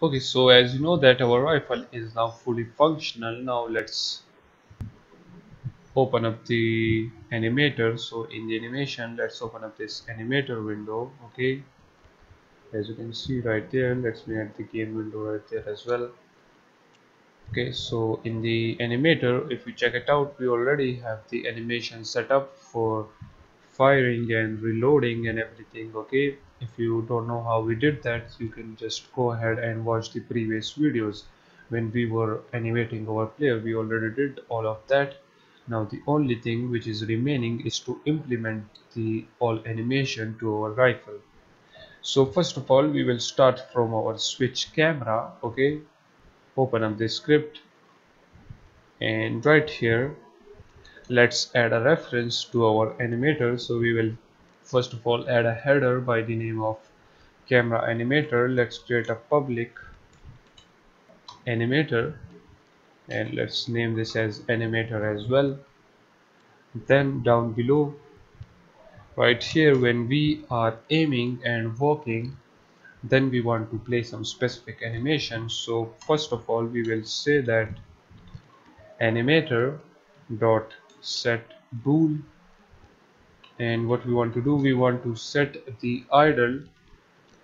okay so as you know that our rifle is now fully functional now let's open up the animator. So in the animation let's open up this animator window okay? As you can see right there let's add the game window right there as well. Okay so in the animator if you check it out we already have the animation set up for firing and reloading and everything okay if you don't know how we did that you can just go ahead and watch the previous videos. When we were animating our player we already did all of that. Now the only thing which is remaining is to implement the all animation to our rifle. So first of all we will start from our switch camera okay? Open up the script. And right here let's add a reference to our animator. So we will first of all add a header by the name of camera animator. Let's create a public animator. And let's name this as animator as well. Then down below right here when we are aiming and walking then we want to play some specific animation. So first of all we will say that animator dot set bool and what we want to do we want to set the idle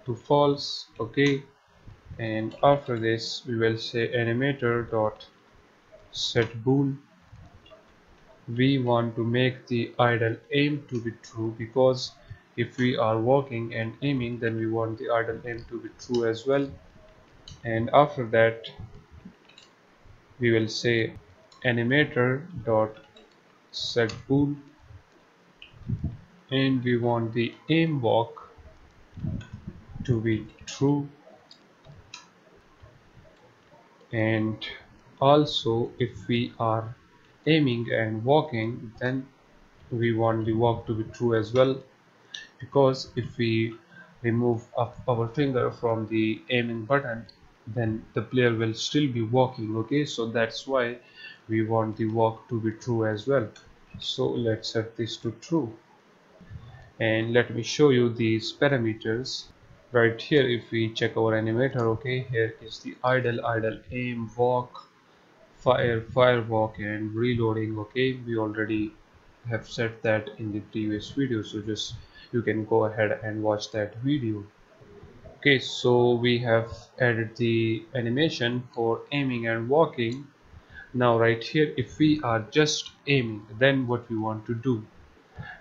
to false okay? And after this we will say animator dot set bool we want to make the idle aim to be true because if we are walking and aiming then we want the idle aim to be true as well. And after that we will say animator dot set bool and we want the aim walk to be true. And also if we are aiming and walking then we want the walk to be true as well. Because if we remove our finger from the aiming button then the player will still be walking okay? So that's why we want the walk to be true as well so let's set this to true. And let me show you these parameters right here. If we check our animator okay here is the idle idle aim walk fire fire walk and reloading okay. We already have set that in the previous video so just you can go ahead and watch that video. Okay so we have added the animation for aiming and walking now right here if we are just aiming then what we want to do?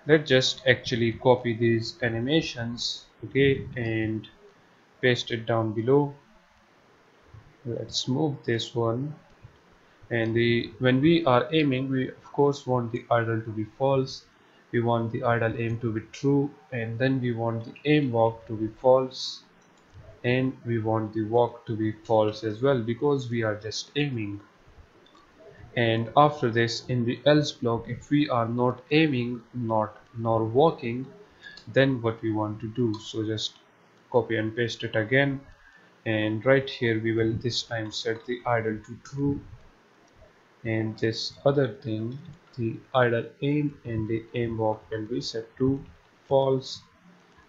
Let's just actually copy these animations okay and paste it down below. Let's move this one. And the when we are aiming we of course want the idle to be false. We want the idle aim to be true and then we want the aim walk to be false. And we want the walk to be false as well because we are just aiming and after this in the else block if we are not aiming not nor walking then what we want to do? So just copy and paste it again. And right here we will this time set the idle to true. And this other thing the idle aim and the aim walk will be set to false.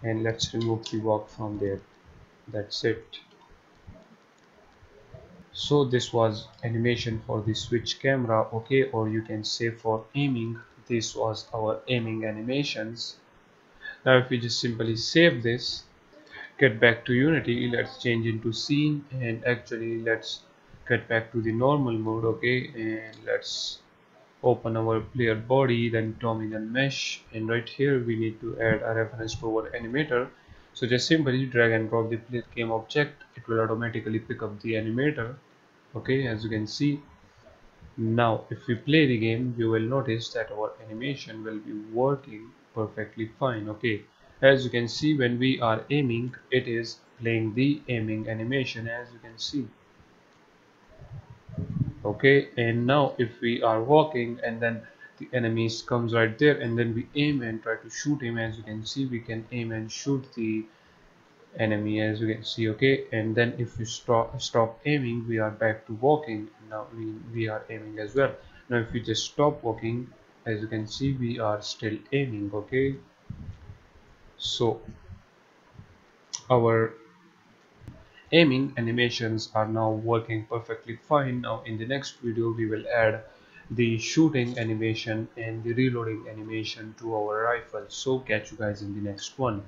And let's remove the walk from there. That's it so this was animation for the switch camera okay or you can say for aiming this was our aiming animations. Now if we just simply save this get back to unity let's change into scene and actually let's get back to the normal mode okay and let's open our player body then tommy and mesh and right here we need to add a reference to our animator so just simply drag and drop the game object it will automatically pick up the animator. Okay as you can see now if we play the game you will notice that our animation will be working perfectly fine. Okay as you can see when we are aiming it is playing the aiming animation as you can see. Okay and now if we are walking and then the enemies comes right there and then we aim and try to shoot him as you can see we can aim and shoot the enemy as you can see okay? And then if we stop stop aiming we are back to walking. Now we, we are aiming as well. Now if we just stop walking as you can see we are still aiming okay? So our aiming animations are now working perfectly fine. Now in the next video we will add the shooting animation and the reloading animation to our rifle. So catch you guys in the next one